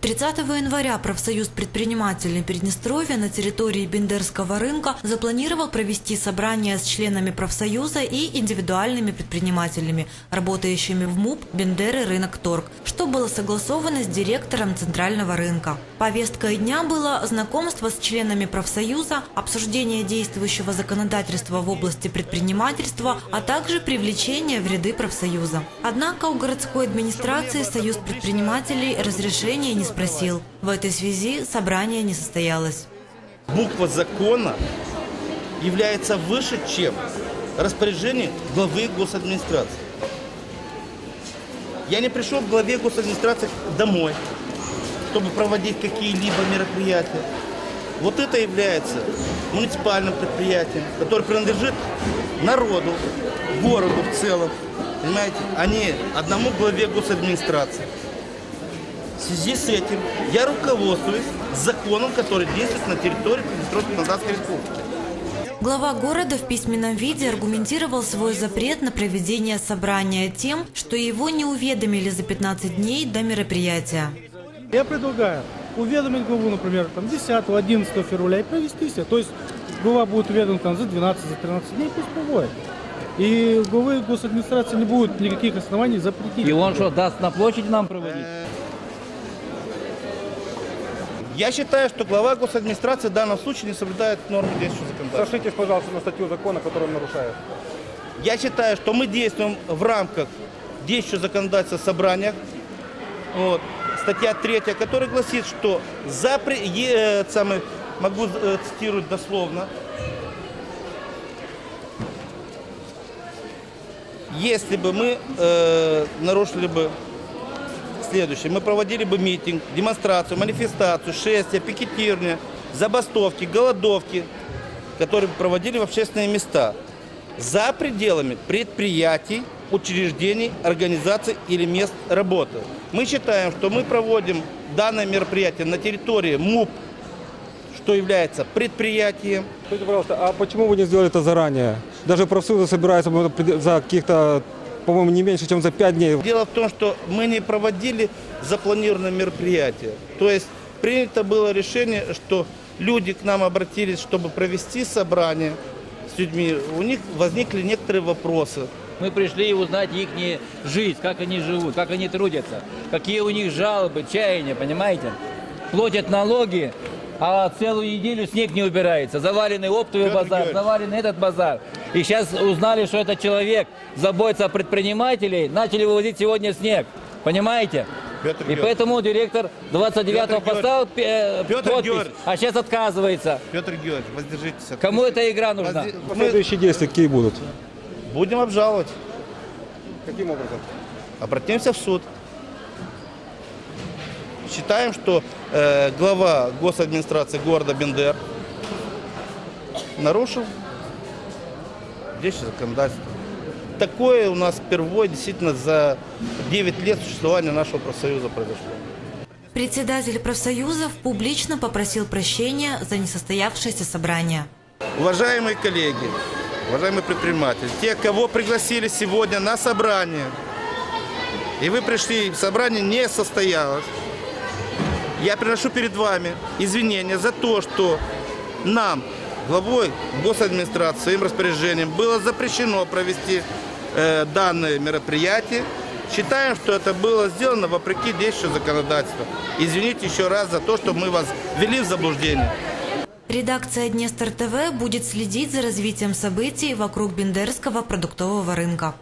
30 января профсоюз предпринимателей Приднестровья на территории Бендерского рынка запланировал провести собрание с членами профсоюза и индивидуальными предпринимателями, работающими в МУП «Бендеры рынок торг», что было согласовано с директором центрального рынка. Повесткой дня было знакомство с членами профсоюза, обсуждение действующего законодательства в области предпринимательства, а также привлечение в ряды профсоюза. Однако у городской администрации Союз предпринимателей разрешения не спросил. В этой связи собрание не состоялось. буква закона является выше, чем распоряжение главы госадминистрации. Я не пришел к главе госадминистрации домой, чтобы проводить какие-либо мероприятия. Вот это является муниципальным предприятием, которое принадлежит народу, городу в целом, понимаете, а не одному главе госадминистрации. В связи с этим я руководствуюсь законом, который действует на территории Приднестровской Молдавской Республики. Глава города в письменном виде аргументировал свой запрет на проведение собрания тем, что его не уведомили за 15 дней до мероприятия. Я предлагаю уведомить главу, например, там 10-11 февраля и провести себя. То есть глава будет уведомлен там за 12, за 13 дней, пусть проводит. И главы госадминистрации не будет никаких оснований запретить. И он что, даст на площади нам проводить? Я считаю, что глава госадминистрации в данном случае не соблюдает нормы действующего законодательства. Сошлитесь, пожалуйста, на статью закона, которую он нарушает. Я считаю, что мы действуем в рамках действующего законодательства собрания. Вот. Статья 3, которая гласит, что за э, самый, могу э, цитировать дословно, если бы мы э, нарушили бы следующее, мы проводили бы митинг, демонстрацию, манифестацию, шествие, пикетирование, забастовки, голодовки, которые проводили в общественные места за пределами предприятий, учреждений, организаций или мест работы. Мы считаем, что мы проводим данное мероприятие на территории МУП, что является предприятием, Скажите, пожалуйста, а почему вы не сделали это заранее? Даже профсоюзы собираются за каких-то, по-моему, не меньше, чем за 5 дней. Дело в том, что мы не проводили запланированное мероприятие. То есть принято было решение, что люди к нам обратились, чтобы провести собрание с людьми. У них возникли некоторые вопросы. Мы пришли узнать их жизнь, как они живут, как они трудятся, какие у них жалобы, чаяния, понимаете? Платят налоги, а целую неделю снег не убирается. Заваленный оптовый Петр базар, Георгиевич. заваленный этот базар. И сейчас узнали, что этот человек заботится о предпринимателей, начали вывозить сегодня снег. Понимаете? Петр И Георгиевич. поэтому директор 29-го Петр поставил э, Петр подпись, Георгиевич. а сейчас отказывается. Петр Георгиевич, воздержитесь. от- Кому эта игра нужна? Мы Последующие действия какие будут? будем обжаловать. Каким образом? Обратимся в суд. Считаем, что э, глава госадминистрации города Бендер нарушил действующее законодательство. Такое у нас впервые действительно за 9 лет существования нашего профсоюза произошло. Председатель профсоюзов публично попросил прощения за несостоявшееся собрание. Уважаемые коллеги, уважаемые предприниматели, те, кого пригласили сегодня на собрание, и вы пришли, собрание не состоялось, я приношу перед вами извинения за то, что нам, главой госадминистрации, своим распоряжением было запрещено провести э, данное мероприятие. Считаем, что это было сделано вопреки действующему законодательству. Извините еще раз за то, что мы вас ввели в заблуждение. Редакция Днестр ТВ будет следить за развитием событий вокруг Бендерского продуктового рынка.